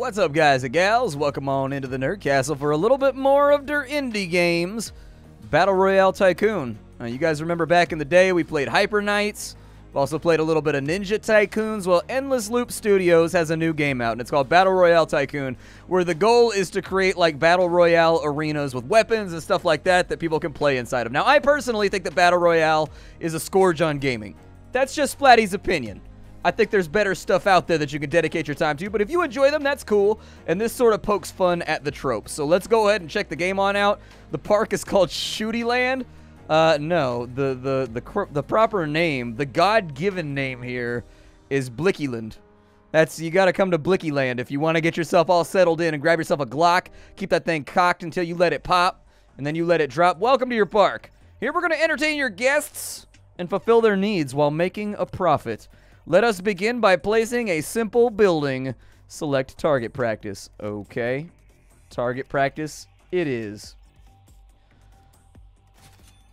What's up, guys and gals? Welcome on into the Nerd Castle for a little bit more of their indie games. Battle Royale Tycoon. Uh, you guys remember back in the day we played Hyper Knights. We've also played a little bit of Ninja Tycoons. Well, Endless Loop Studios has a new game out, and it's called Battle Royale Tycoon, where the goal is to create like Battle Royale arenas with weapons and stuff like that that people can play inside of. Now, I personally think that Battle Royale is a scourge on gaming. That's just Splatty's opinion. I think there's better stuff out there that you can dedicate your time to, but if you enjoy them, that's cool. And this sort of pokes fun at the tropes. So let's go ahead and check the game on out. The park is called Shooty Land. Uh, no, the the the the proper name, the God-given name here, is Blickyland. That's you got to come to Blickyland if you want to get yourself all settled in and grab yourself a Glock. Keep that thing cocked until you let it pop, and then you let it drop. Welcome to your park. Here we're going to entertain your guests and fulfill their needs while making a profit. Let us begin by placing a simple building. Select target practice. Okay. Target practice it is.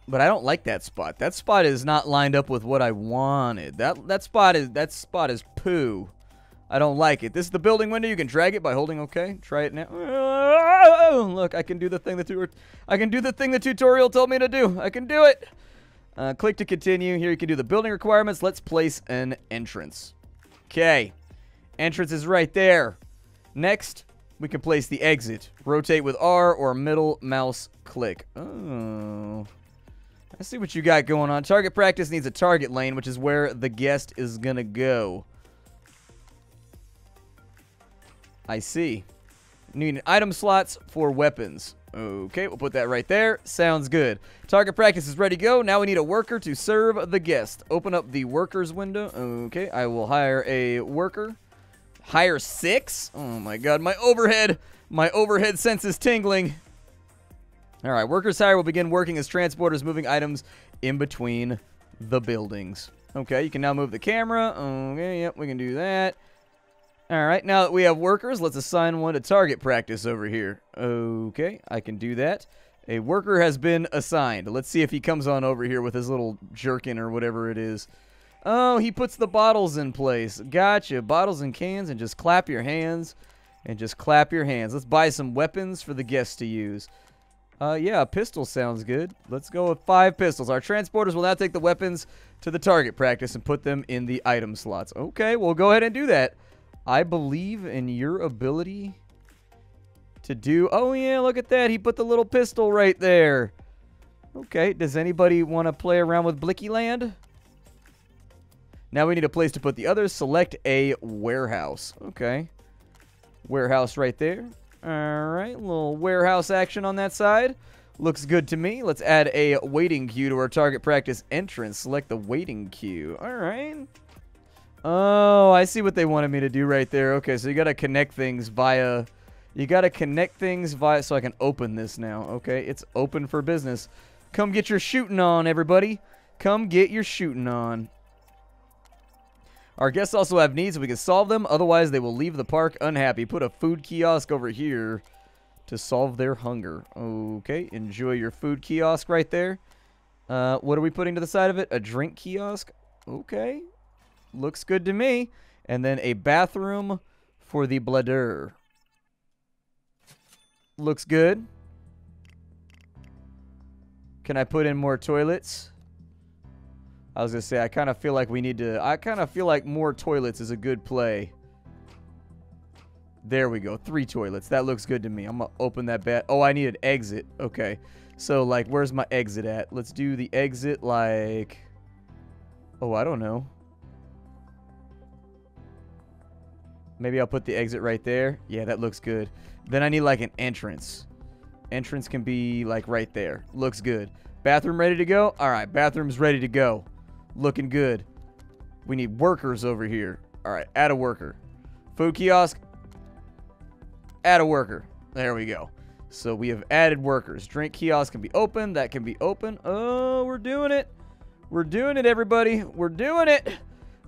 But I don't like that spot. That spot is not lined up with what I wanted. That that spot is that spot is poo. I don't like it. This is the building window. You can drag it by holding OK. Try it now. Oh, look, I can do the thing the I can do the thing the tutorial told me to do. I can do it. Uh, click to continue. Here you can do the building requirements. Let's place an entrance. Okay. Entrance is right there. Next, we can place the exit. Rotate with R or middle mouse click. Oh. I see what you got going on. Target practice needs a target lane, which is where the guest is going to go. I see. Need item slots for weapons. Okay, we'll put that right there. Sounds good. Target practice is ready to go. Now we need a worker to serve the guest. Open up the workers window. Okay, I will hire a worker. Hire six? Oh my god, my overhead, my overhead sense is tingling. All right, workers hire will begin working as transporters moving items in between the buildings. Okay, you can now move the camera. Okay, yep, we can do that. All right, now that we have workers, let's assign one to target practice over here. Okay, I can do that. A worker has been assigned. Let's see if he comes on over here with his little jerkin or whatever it is. Oh, he puts the bottles in place. Gotcha. Bottles and cans and just clap your hands. And just clap your hands. Let's buy some weapons for the guests to use. Uh, yeah, a pistol sounds good. Let's go with five pistols. Our transporters will now take the weapons to the target practice and put them in the item slots. Okay, we'll go ahead and do that. I believe in your ability to do... Oh, yeah, look at that. He put the little pistol right there. Okay, does anybody want to play around with Blicky Land? Now we need a place to put the others. Select a warehouse. Okay. Warehouse right there. All right, little warehouse action on that side. Looks good to me. Let's add a waiting queue to our target practice entrance. Select the waiting queue. All right. Oh, I see what they wanted me to do right there. Okay, so you got to connect things via... You got to connect things via... So I can open this now. Okay, it's open for business. Come get your shooting on, everybody. Come get your shooting on. Our guests also have needs. We can solve them. Otherwise, they will leave the park unhappy. Put a food kiosk over here to solve their hunger. Okay, enjoy your food kiosk right there. Uh, what are we putting to the side of it? A drink kiosk? Okay, Looks good to me. And then a bathroom for the bladder. Looks good. Can I put in more toilets? I was going to say, I kind of feel like we need to... I kind of feel like more toilets is a good play. There we go. Three toilets. That looks good to me. I'm going to open that bat. Oh, I need an exit. Okay. So, like, where's my exit at? Let's do the exit, like... Oh, I don't know. Maybe I'll put the exit right there. Yeah, that looks good. Then I need like an entrance. Entrance can be like right there. Looks good. Bathroom ready to go? All right, bathroom's ready to go. Looking good. We need workers over here. All right, add a worker. Food kiosk. Add a worker. There we go. So we have added workers. Drink kiosk can be open. That can be open. Oh, we're doing it. We're doing it, everybody. We're doing it.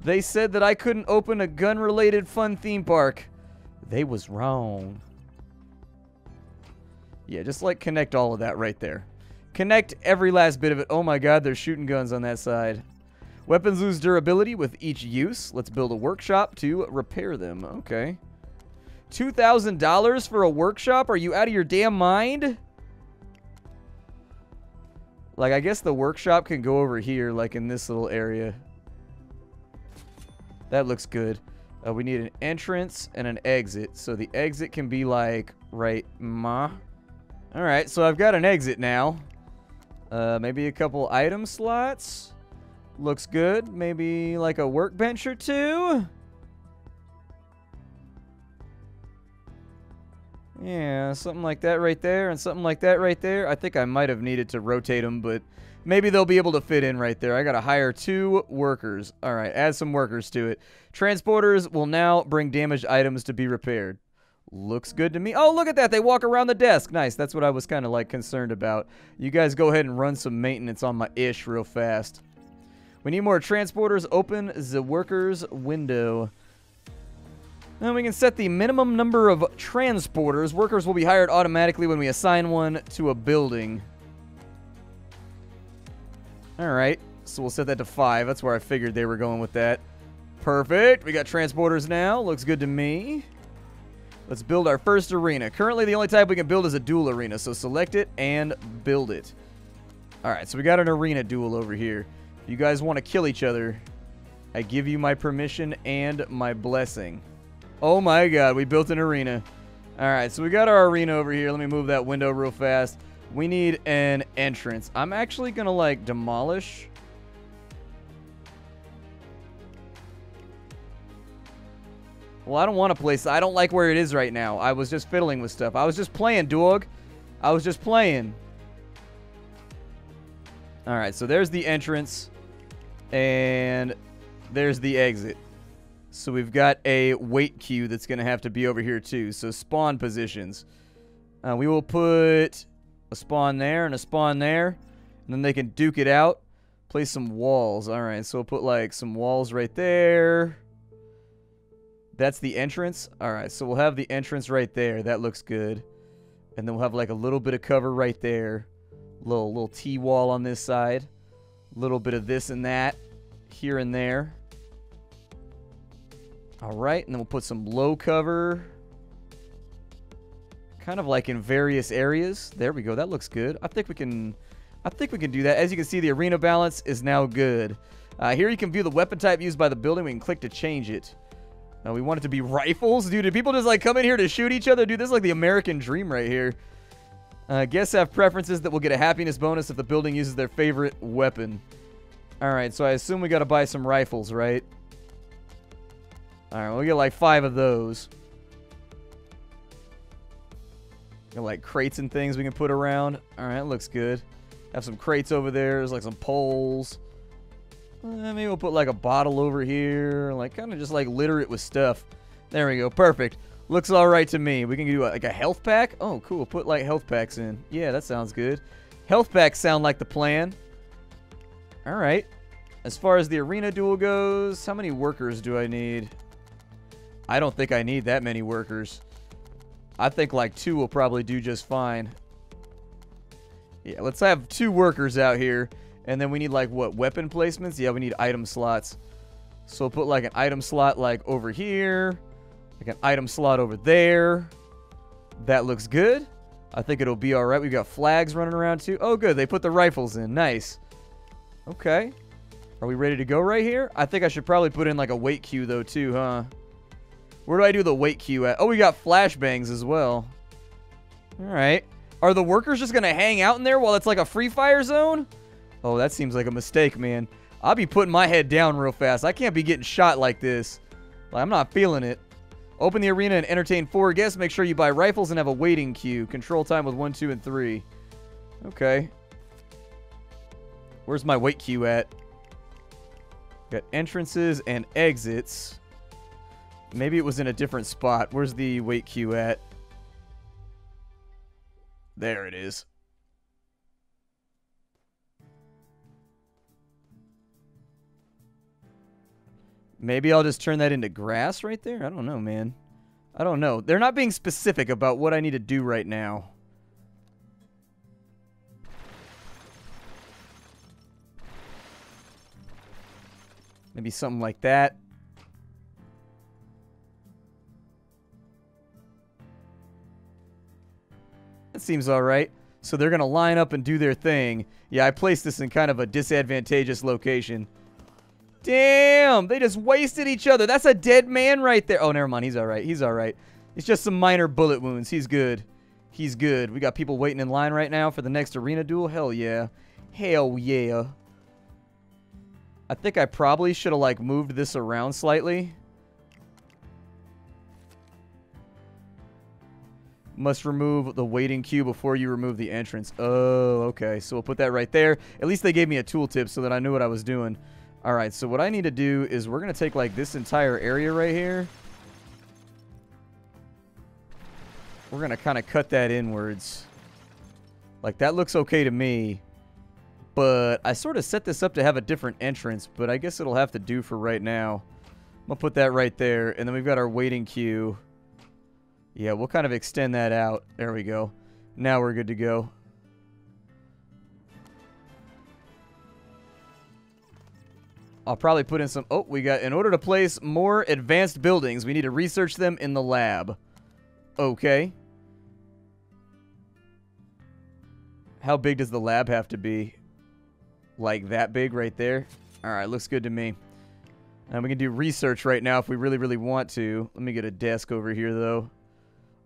They said that I couldn't open a gun-related fun theme park. They was wrong. Yeah, just like connect all of that right there. Connect every last bit of it. Oh my god, they're shooting guns on that side. Weapons lose durability with each use. Let's build a workshop to repair them. Okay. $2,000 for a workshop? Are you out of your damn mind? Like, I guess the workshop can go over here, like in this little area. That looks good. Uh, we need an entrance and an exit. So the exit can be like right ma. Alright, so I've got an exit now. Uh, maybe a couple item slots. Looks good. Maybe like a workbench or two. Yeah, something like that right there and something like that right there. I think I might have needed to rotate them, but maybe they'll be able to fit in right there. I got to hire two workers. All right, add some workers to it. Transporters will now bring damaged items to be repaired. Looks good to me. Oh, look at that. They walk around the desk. Nice. That's what I was kind of like concerned about. You guys go ahead and run some maintenance on my ish real fast. We need more transporters. Open the workers window. Then we can set the minimum number of transporters. Workers will be hired automatically when we assign one to a building. Alright, so we'll set that to five. That's where I figured they were going with that. Perfect. We got transporters now. Looks good to me. Let's build our first arena. Currently, the only type we can build is a duel arena, so select it and build it. Alright, so we got an arena duel over here. If you guys want to kill each other, I give you my permission and my blessing. Oh my god, we built an arena. Alright, so we got our arena over here. Let me move that window real fast. We need an entrance. I'm actually going to, like, demolish. Well, I don't want to place. I don't like where it is right now. I was just fiddling with stuff. I was just playing, dog. I was just playing. Alright, so there's the entrance. And there's the exit. So we've got a wait queue that's going to have to be over here too. So spawn positions. Uh, we will put a spawn there and a spawn there. And then they can duke it out. Place some walls. All right, so we'll put like some walls right there. That's the entrance. All right, so we'll have the entrance right there. That looks good. And then we'll have like a little bit of cover right there. Little little T-wall on this side. A little bit of this and that here and there. All right, and then we'll put some low cover. Kind of like in various areas. There we go. That looks good. I think we can I think we can do that. As you can see, the arena balance is now good. Uh, here you can view the weapon type used by the building. We can click to change it. Uh, we want it to be rifles. Dude, do people just like come in here to shoot each other? Dude, this is like the American dream right here. Uh, guests have preferences that will get a happiness bonus if the building uses their favorite weapon. Alright, so I assume we got to buy some rifles, right? Alright, we'll get like five of those. Got like crates and things we can put around. Alright, looks good. Have some crates over there. There's like some poles. Uh, maybe we'll put like a bottle over here. Like kind of just like litter it with stuff. There we go. Perfect. Looks alright to me. We can do like a health pack. Oh, cool. Put like health packs in. Yeah, that sounds good. Health packs sound like the plan. Alright. As far as the arena duel goes, how many workers do I need? I don't think I need that many workers. I think like two will probably do just fine. Yeah, let's have two workers out here. And then we need like what, weapon placements? Yeah, we need item slots. So we'll put like an item slot like over here. Like an item slot over there. That looks good. I think it'll be alright. We've got flags running around too. Oh, good. They put the rifles in. Nice. Okay. Are we ready to go right here? I think I should probably put in like a wait queue though too, huh? Where do I do the wait queue at? Oh, we got flashbangs as well. All right. Are the workers just going to hang out in there while it's like a free fire zone? Oh, that seems like a mistake, man. I'll be putting my head down real fast. I can't be getting shot like this. Like, I'm not feeling it. Open the arena and entertain four guests. Make sure you buy rifles and have a waiting queue. Control time with one, two, and three. Okay. Where's my wait queue at? Got entrances and exits. Maybe it was in a different spot. Where's the wait queue at? There it is. Maybe I'll just turn that into grass right there? I don't know, man. I don't know. They're not being specific about what I need to do right now. Maybe something like that. That seems all right. So they're going to line up and do their thing. Yeah, I placed this in kind of a disadvantageous location. Damn, they just wasted each other. That's a dead man right there. Oh, never mind. He's all right. He's all right. It's just some minor bullet wounds. He's good. He's good. We got people waiting in line right now for the next arena duel. Hell yeah. Hell yeah. I think I probably should have, like, moved this around slightly. Must remove the waiting queue before you remove the entrance. Oh, okay. So we'll put that right there. At least they gave me a tooltip so that I knew what I was doing. All right, so what I need to do is we're going to take, like, this entire area right here. We're going to kind of cut that inwards. Like, that looks okay to me. But I sort of set this up to have a different entrance, but I guess it'll have to do for right now. I'm going to put that right there, and then we've got our waiting queue. Yeah, we'll kind of extend that out. There we go. Now we're good to go. I'll probably put in some... Oh, we got... In order to place more advanced buildings, we need to research them in the lab. Okay. How big does the lab have to be? Like that big right there? Alright, looks good to me. And we can do research right now if we really, really want to. Let me get a desk over here, though.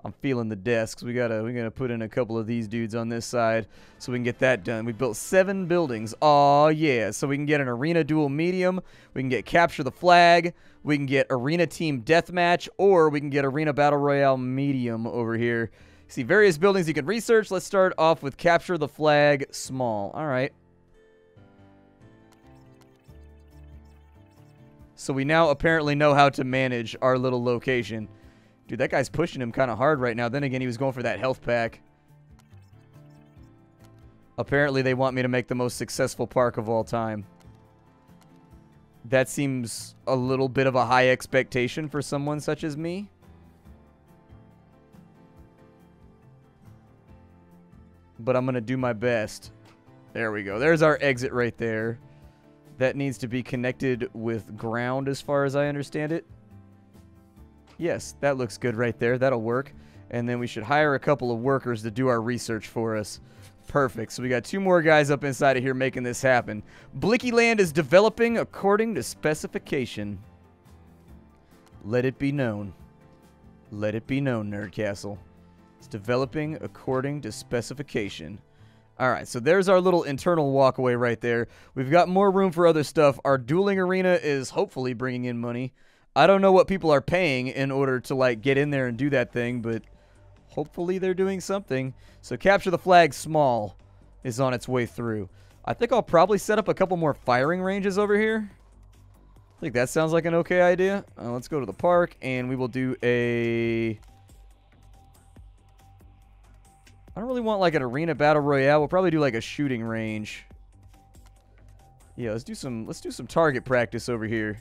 I'm feeling the desks. We gotta we gotta put in a couple of these dudes on this side so we can get that done. We built seven buildings. Oh yeah. So we can get an arena duel medium. We can get capture the flag. We can get arena team deathmatch, or we can get arena battle royale medium over here. See various buildings you can research. Let's start off with capture the flag small. All right. So we now apparently know how to manage our little location. Dude, that guy's pushing him kind of hard right now. Then again, he was going for that health pack. Apparently, they want me to make the most successful park of all time. That seems a little bit of a high expectation for someone such as me. But I'm going to do my best. There we go. There's our exit right there. That needs to be connected with ground as far as I understand it. Yes, that looks good right there. That'll work. And then we should hire a couple of workers to do our research for us. Perfect. So we got two more guys up inside of here making this happen. Blicky Land is developing according to specification. Let it be known. Let it be known, Nerd Castle. It's developing according to specification. Alright, so there's our little internal walkway right there. We've got more room for other stuff. Our dueling arena is hopefully bringing in money. I don't know what people are paying in order to like get in there and do that thing, but hopefully they're doing something. So capture the flag small is on its way through. I think I'll probably set up a couple more firing ranges over here. I think that sounds like an okay idea. Uh, let's go to the park and we will do a... I don't really want like an arena battle royale. We'll probably do like a shooting range. Yeah, let's do some let's do some target practice over here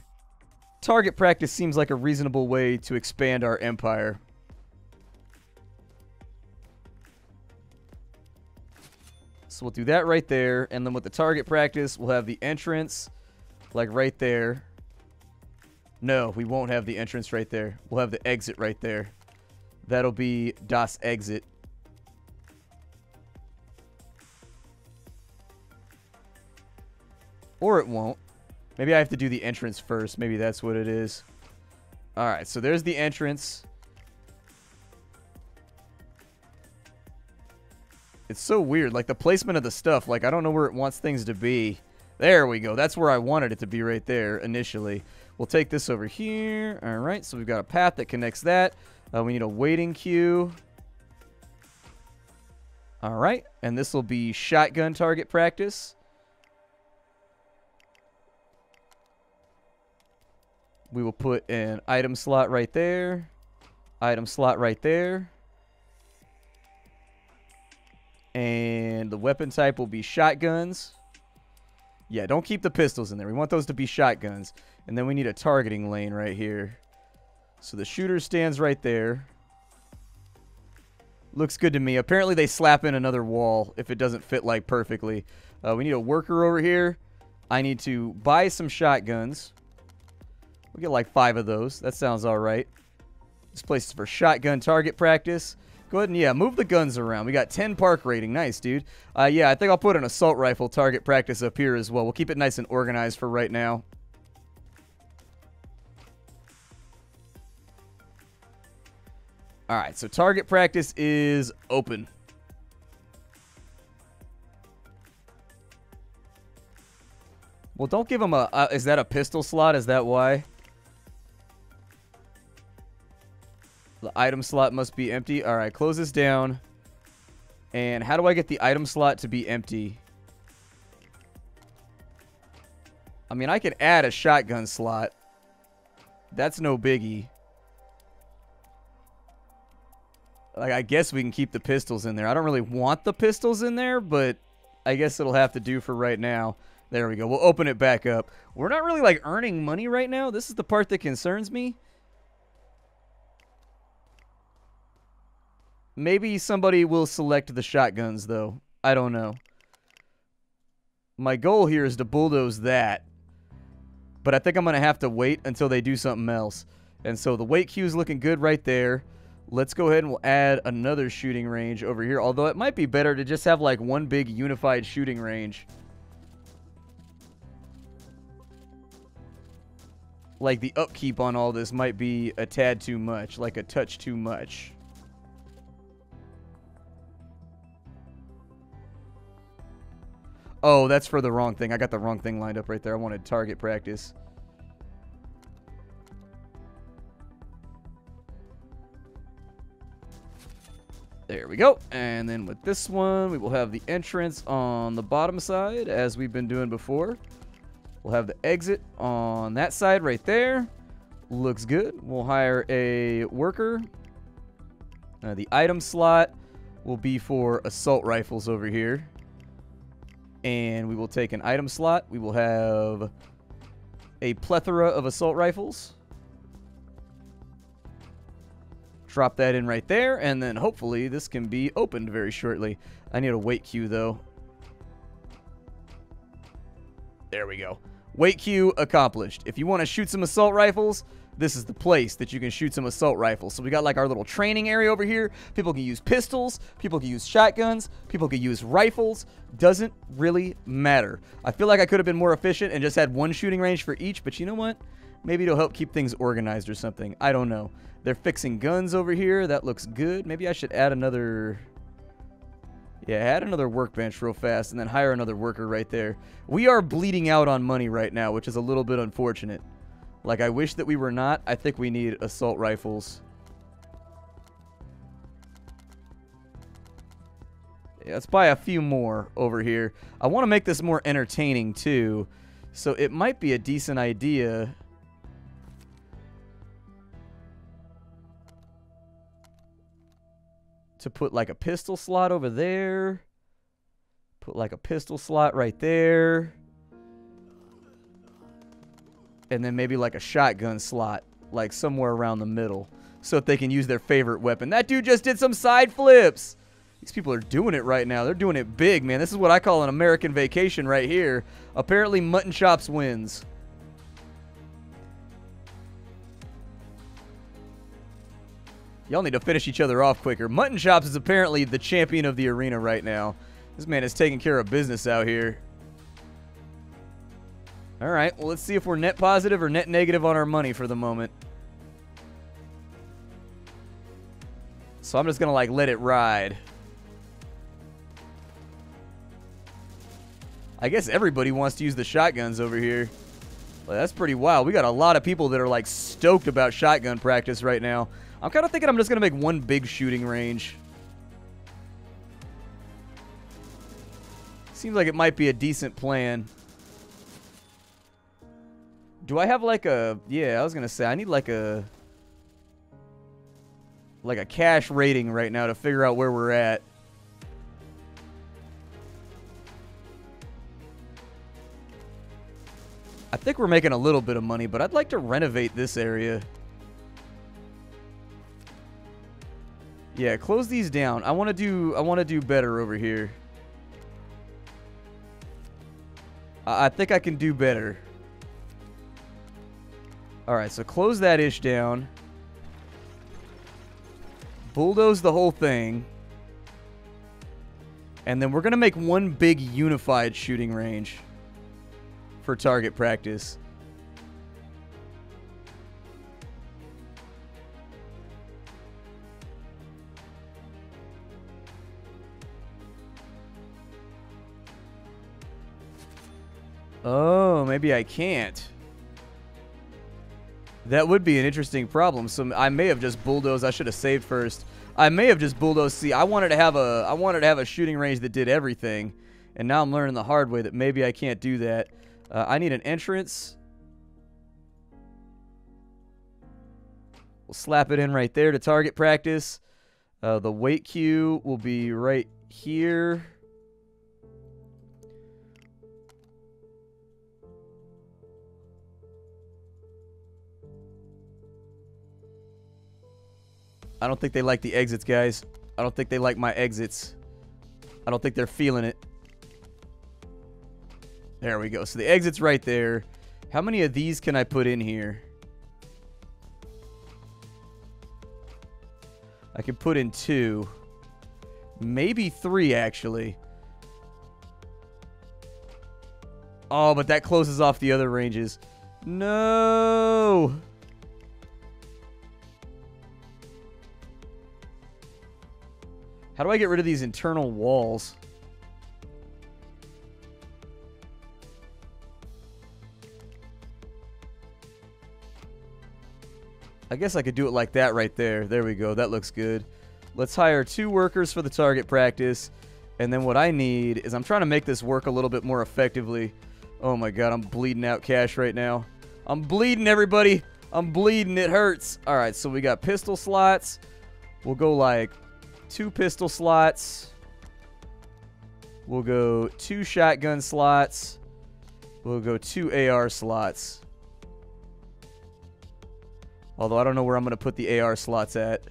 target practice seems like a reasonable way to expand our empire. So we'll do that right there. And then with the target practice, we'll have the entrance like right there. No, we won't have the entrance right there. We'll have the exit right there. That'll be Das Exit. Or it won't. Maybe I have to do the entrance first. Maybe that's what it is. Alright, so there's the entrance. It's so weird. Like, the placement of the stuff. Like, I don't know where it wants things to be. There we go. That's where I wanted it to be right there initially. We'll take this over here. Alright, so we've got a path that connects that. Uh, we need a waiting queue. Alright, and this will be shotgun target practice. We will put an item slot right there. Item slot right there. And the weapon type will be shotguns. Yeah, don't keep the pistols in there. We want those to be shotguns. And then we need a targeting lane right here. So the shooter stands right there. Looks good to me. Apparently they slap in another wall if it doesn't fit like perfectly. Uh, we need a worker over here. I need to buy some shotguns. We'll get like five of those. That sounds all right. This place is for shotgun target practice. Go ahead and, yeah, move the guns around. We got 10 park rating. Nice, dude. Uh, yeah, I think I'll put an assault rifle target practice up here as well. We'll keep it nice and organized for right now. All right, so target practice is open. Well, don't give him a... Uh, is that a pistol slot? Is that why? Item slot must be empty. All right, close this down. And how do I get the item slot to be empty? I mean, I can add a shotgun slot. That's no biggie. Like, I guess we can keep the pistols in there. I don't really want the pistols in there, but I guess it'll have to do for right now. There we go. We'll open it back up. We're not really, like, earning money right now. This is the part that concerns me. Maybe somebody will select the shotguns, though. I don't know. My goal here is to bulldoze that. But I think I'm going to have to wait until they do something else. And so the wait queue is looking good right there. Let's go ahead and we'll add another shooting range over here. Although it might be better to just have like one big unified shooting range. Like the upkeep on all this might be a tad too much. Like a touch too much. Oh, that's for the wrong thing. I got the wrong thing lined up right there. I wanted target practice. There we go. And then with this one, we will have the entrance on the bottom side, as we've been doing before. We'll have the exit on that side right there. Looks good. We'll hire a worker. Uh, the item slot will be for assault rifles over here. And we will take an item slot. We will have a plethora of assault rifles. Drop that in right there, and then hopefully this can be opened very shortly. I need a wait queue, though. There we go. Wait queue accomplished. If you want to shoot some assault rifles, this is the place that you can shoot some assault rifles. So we got like our little training area over here. People can use pistols. People can use shotguns. People can use rifles. Doesn't really matter. I feel like I could have been more efficient and just had one shooting range for each, but you know what? Maybe it'll help keep things organized or something. I don't know. They're fixing guns over here. That looks good. Maybe I should add another... Yeah, add another workbench real fast and then hire another worker right there. We are bleeding out on money right now, which is a little bit unfortunate. Like, I wish that we were not. I think we need assault rifles. Yeah, let's buy a few more over here. I want to make this more entertaining, too. So it might be a decent idea to put like a pistol slot over there. Put like a pistol slot right there. And then maybe like a shotgun slot, like somewhere around the middle. So that they can use their favorite weapon. That dude just did some side flips. These people are doing it right now. They're doing it big, man. This is what I call an American vacation right here. Apparently, Mutton Chops wins. Y'all need to finish each other off quicker. Mutton Chops is apparently the champion of the arena right now. This man is taking care of business out here. Alright, well let's see if we're net positive or net negative on our money for the moment. So I'm just going to like let it ride. I guess everybody wants to use the shotguns over here. Well, that's pretty wild. We got a lot of people that are like stoked about shotgun practice right now. I'm kind of thinking I'm just going to make one big shooting range. Seems like it might be a decent plan. Do I have like a... Yeah, I was going to say, I need like a... Like a cash rating right now to figure out where we're at. I think we're making a little bit of money, but I'd like to renovate this area. Yeah, close these down. I want to do I want to do better over here. I, I think I can do better. All right, so close that ish down. bulldoze the whole thing. And then we're going to make one big unified shooting range for target practice. Oh, maybe I can't. That would be an interesting problem. So I may have just bulldozed. I should have saved first. I may have just bulldozed. See, I wanted to have a I wanted to have a shooting range that did everything, and now I'm learning the hard way that maybe I can't do that. Uh, I need an entrance. We'll slap it in right there to target practice. Uh, the wait queue will be right here. I don't think they like the exits, guys. I don't think they like my exits. I don't think they're feeling it. There we go. So the exit's right there. How many of these can I put in here? I can put in two. Maybe three, actually. Oh, but that closes off the other ranges. No! How do I get rid of these internal walls? I guess I could do it like that right there. There we go. That looks good. Let's hire two workers for the target practice. And then what I need is I'm trying to make this work a little bit more effectively. Oh my god, I'm bleeding out cash right now. I'm bleeding, everybody. I'm bleeding. It hurts. All right, so we got pistol slots. We'll go like two pistol slots. We'll go two shotgun slots. We'll go two AR slots. Although I don't know where I'm going to put the AR slots at.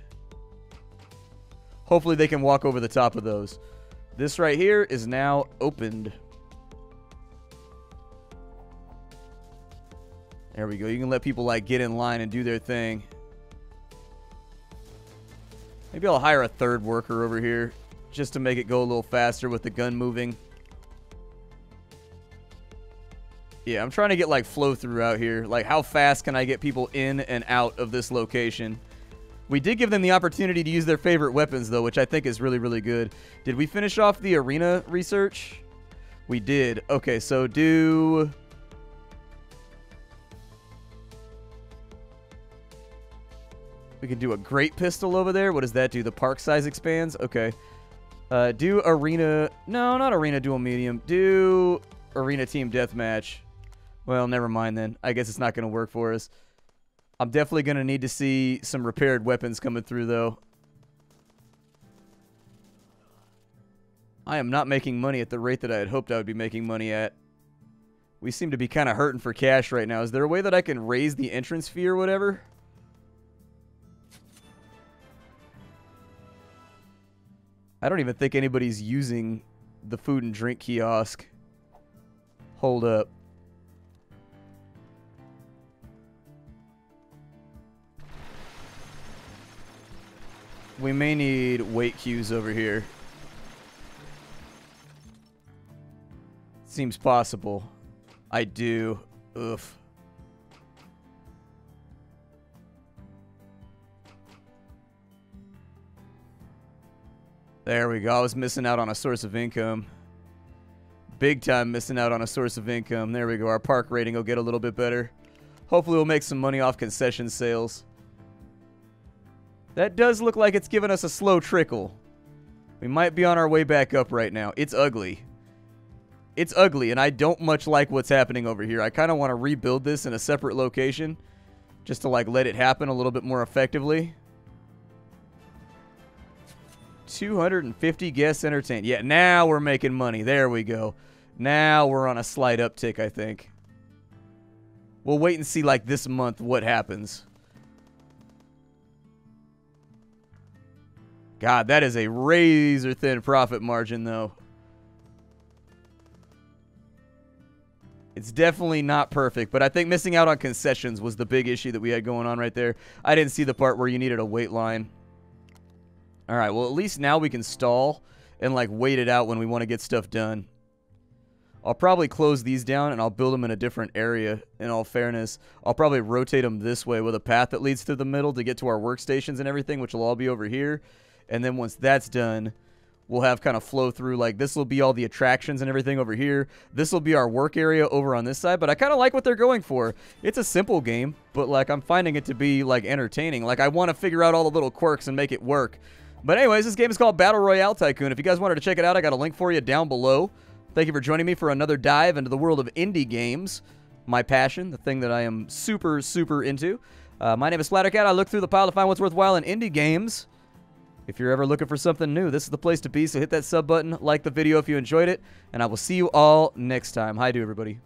Hopefully they can walk over the top of those. This right here is now opened. There we go. You can let people like get in line and do their thing. Maybe I'll hire a third worker over here just to make it go a little faster with the gun moving. Yeah, I'm trying to get like flow through out here. Like how fast can I get people in and out of this location? We did give them the opportunity to use their favorite weapons though, which I think is really, really good. Did we finish off the arena research? We did. Okay, so do... We can do a great pistol over there. What does that do? The park size expands? Okay. Uh, do arena... No, not arena duel medium. Do arena team deathmatch. Well, never mind then. I guess it's not going to work for us. I'm definitely going to need to see some repaired weapons coming through, though. I am not making money at the rate that I had hoped I would be making money at. We seem to be kind of hurting for cash right now. Is there a way that I can raise the entrance fee or whatever? I don't even think anybody's using the food and drink kiosk. Hold up. We may need wait queues over here. Seems possible. I do. Oof. There we go. I was missing out on a source of income. Big time missing out on a source of income. There we go. Our park rating will get a little bit better. Hopefully we'll make some money off concession sales. That does look like it's giving us a slow trickle. We might be on our way back up right now. It's ugly. It's ugly, and I don't much like what's happening over here. I kind of want to rebuild this in a separate location just to like let it happen a little bit more effectively. 250 guests entertained. Yeah, now we're making money. There we go. Now we're on a slight uptick, I think. We'll wait and see, like, this month what happens. God, that is a razor thin profit margin, though. It's definitely not perfect, but I think missing out on concessions was the big issue that we had going on right there. I didn't see the part where you needed a wait line. All right, well, at least now we can stall and, like, wait it out when we want to get stuff done. I'll probably close these down and I'll build them in a different area, in all fairness. I'll probably rotate them this way with a path that leads through the middle to get to our workstations and everything, which will all be over here. And then once that's done, we'll have kind of flow through like this will be all the attractions and everything over here this will be our work area over on this side but i kind of like what they're going for it's a simple game but like i'm finding it to be like entertaining like i want to figure out all the little quirks and make it work but anyways this game is called battle royale tycoon if you guys wanted to check it out i got a link for you down below thank you for joining me for another dive into the world of indie games my passion the thing that i am super super into uh, my name is splattercat i look through the pile to find what's worthwhile in indie games if you're ever looking for something new, this is the place to be. So hit that sub button, like the video if you enjoyed it, and I will see you all next time. Hi to everybody.